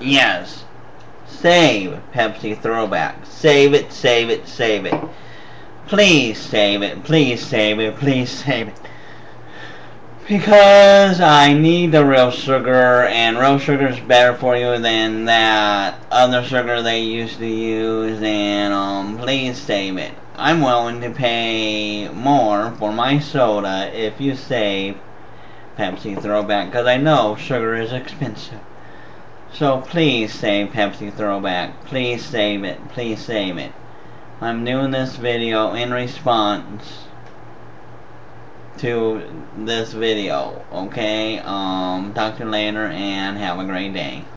Yes. Save Pepsi Throwback. Save it, save it, save it. Please save it, please save it, please save it. Because I need the real sugar, and real sugar is better for you than that other sugar they used to use, and um, please save it. I'm willing to pay more for my soda if you save Pepsi Throwback, because I know sugar is expensive. So please save Pepsi Throwback. Please save it. Please save it. I'm doing this video in response to this video. Okay? Um, talk to you later and have a great day.